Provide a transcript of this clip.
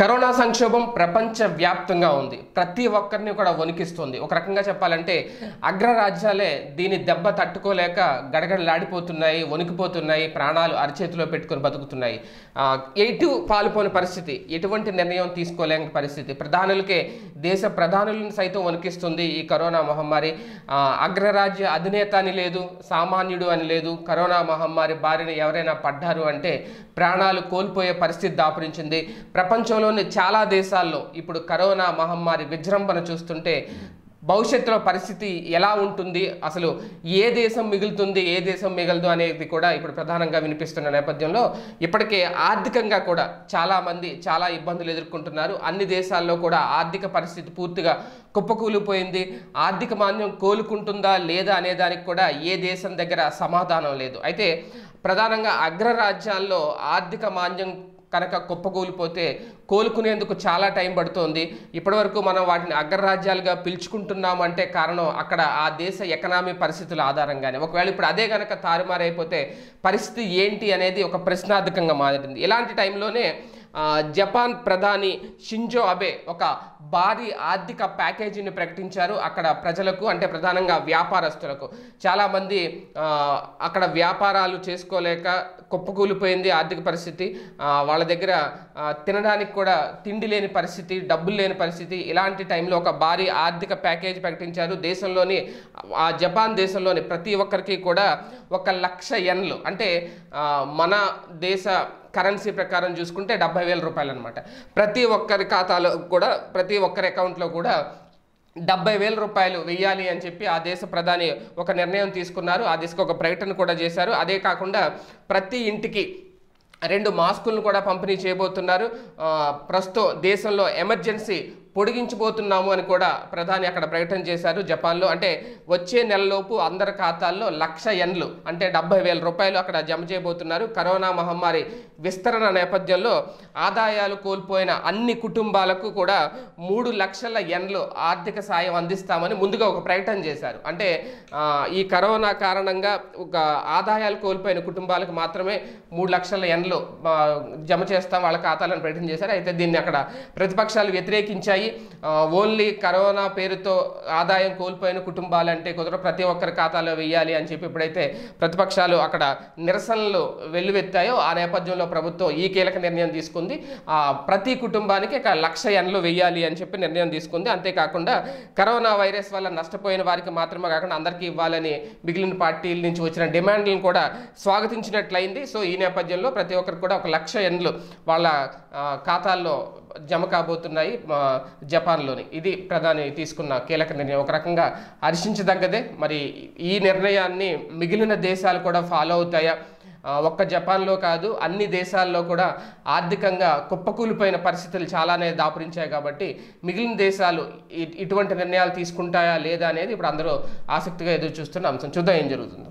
Corona సంక్షోభం ప్రపంచ వ్యాప్తంగా ఉంది. ప్రతి ఒక్కరిని కూడా వణికిస్తుంది. ఒక రకంగా చెప్పాలంటే అగ్రరాజ్యాలే దీని దెబ్బ తట్టుకోలేక గడగడలాడిపోతున్నాయి వణికిపోతున్నాయి ప్రాణాలు అరచేతిలో పెట్టుకొని బతుకుతున్నాయి. ఎటు పాలుపోని పరిస్థితి ఎటువంటి నిర్ణయం తీసుకోలేని పరిస్థితి. ప్రధానులకే దేశ ప్రధానులను సైతం వణికిస్తుంది ఈ కరోనా మహమ్మారి. అగ్రరాజ్య అధినేత అని లేదు సామాన్యుడు అని లేదు కరోనా మహమ్మారి బారిన ఎవరైనా పడ్డారు అంటే ప్రాణాలు కోల్పోయే పరిస్థితి దాపురించింది. ప్రపంచంలోని చాలా దేశాల్లో ఇప్పుడు కరోనా మహమ్మారి విజృంభణ చూస్తుంటే భవిష్యత్తులో పరిస్థితి ఎలా ఉంటుంది? అసలు ఏ దేశం మిగులుతుంది ఏ దేశం మిగలదు అనేది కూడా ఇప్పుడు ప్రధానంగా వినిపిస్తున్న నేపథ్యంలో ఇప్పటికే ఆర్థికంగా కూడా చాలామంది చాలా ఇబ్బందులు ఎదుర్కొంటున్నారు. అన్ని దేశాల్లో కూడా ఆర్థిక పరిస్థితి పూర్తిగా కుప్పకూలిపోయింది. ఆర్థిక మాంద్యం కోలుకుంటుందా లేదా అనే దానికి కూడా ఏ దేశం దగ్గర సమాధానం లేదు. అయితే ప్రధానంగా అగ్రరాజ్యాల్లో ఆర్థిక మాంద్యం కనుక కుప్పకూలిపోతే కోలుకునేందుకు చాలా టైం పడుతోంది. ఇప్పటివరకు మనం వాటిని అగ్రరాజ్యాలుగా పిలుచుకుంటున్నాము అంటే కారణం అక్కడ ఆ దేశ ఎకనామీ పరిస్థితుల ఆధారంగానే. ఒకవేళ ఇప్పుడు అదే కనుక తారుమారైపోతే పరిస్థితి ఏంటి అనేది ఒక ప్రశ్నార్థకంగా మారింది. ఇలాంటి టైంలోనే జపాన్ ప్రధాని షింజో అబే ఒక భారీ ఆర్థిక ప్యాకేజీని ప్రకటించారు అక్కడ ప్రజలకు అంటే ప్రధానంగా వ్యాపారస్తులకు. చాలామంది అక్కడ వ్యాపారాలు చేసుకోలేక కుప్పకూలిపోయింది ఆర్థిక పరిస్థితి. వాళ్ళ దగ్గర తినడానికి కూడా తిండి లేని పరిస్థితి డబ్బులు లేని పరిస్థితి. ఇలాంటి టైంలో ఒక భారీ ఆర్థిక ప్యాకేజ్ ప్రకటించారు. దేశంలోని ఆ జపాన్ దేశంలోని ప్రతి ఒక్కరికి కూడా ఒక లక్ష ఎన్లు అంటే మన దేశ కరెన్సీ ప్రకారం చూసుకుంటే డెబ్బై వేల రూపాయలు అనమాట ప్రతి ఒక్కరి ఖాతాలో కూడా ప్రతి ఒక్కరి అకౌంట్లో కూడా డెబ్బై వేల రూపాయలు వెయ్యాలి అని చెప్పి ఆ దేశ ప్రధాని ఒక నిర్ణయం తీసుకున్నారు. ఆ దిశకు ఒక ప్రకటన కూడా చేశారు. అదే కాకుండా ప్రతి ఇంటికి రెండు మాస్కులను కూడా పంపిణీ చేయబోతున్నారు. ప్రస్తుతం దేశంలో ఎమర్జెన్సీ పొడిగించబోతున్నాము అని కూడా ప్రధాని అక్కడ ప్రకటన చేశారు జపాన్లో. అంటే వచ్చే నెలలోపు అందరి ఖాతాల్లో లక్ష ఎన్లు అంటే డెబ్బై వేల రూపాయలు అక్కడ జమ చేయబోతున్నారు. కరోనా మహమ్మారి విస్తరణ నేపథ్యంలో ఆదాయాలు కోల్పోయిన అన్ని కుటుంబాలకు కూడా మూడు లక్షల ఎన్లు ఆర్థిక సాయం అందిస్తామని ముందుగా ఒక ప్రకటన చేశారు. అంటే ఈ కరోనా కారణంగా ఒక ఆదాయాలు కోల్పోయిన కుటుంబాలకు మాత్రమే మూడు లక్షల ఎన్లు జమ చేస్తాం వాళ్ళ ఖాతాలను ప్రకటన చేశారు. అయితే దీన్ని అక్కడ ప్రతిపక్షాలు వ్యతిరేకించాయి ఉన్నాయి ఓన్లీ కరోనా పేరుతో ఆదాయం కోల్పోయిన కుటుంబాలంటే కుదర ప్రతి ఒక్కరి ఖాతాలో వెయ్యాలి అని చెప్పి ఇప్పుడైతే ప్రతిపక్షాలు అక్కడ నిరసనలు వెల్లువెత్తాయో ఆ నేపథ్యంలో ప్రభుత్వం ఈ కీలక నిర్ణయం తీసుకుంది. ప్రతి కుటుంబానికి ఒక లక్ష ఎన్లు వెయ్యాలి అని చెప్పి నిర్ణయం తీసుకుంది. అంతేకాకుండా కరోనా వైరస్ వల్ల నష్టపోయిన వారికి మాత్రమే కాకుండా అందరికీ ఇవ్వాలని మిగిలిన పార్టీల నుంచి వచ్చిన డిమాండ్లను కూడా స్వాగతించినట్లయింది. సో ఈ నేపథ్యంలో ప్రతి ఒక్కరికి కూడా ఒక లక్ష ఎన్లు వాళ్ళ ఖాతాల్లో జమ కాబోతున్నాయి జపాన్లోని. ఇది ప్రధాని తీసుకున్న కీలక నిర్ణయం. ఒక రకంగా హర్షించదగ్గదే. మరి ఈ నిర్ణయాన్ని మిగిలిన దేశాలు కూడా ఫాలో అవుతాయా? ఒక్క జపాన్లో కాదు అన్ని దేశాల్లో కూడా ఆర్థికంగా కుప్పకూలిపోయిన పరిస్థితులు చాలానే దాపురించాయి కాబట్టి మిగిలిన దేశాలు ఇటువంటి నిర్ణయాలు తీసుకుంటాయా లేదా అనేది ఇప్పుడు అందరూ ఆసక్తిగా ఎదురు చూస్తున్న అంశం. చూద్దాం ఏం జరుగుతుందో.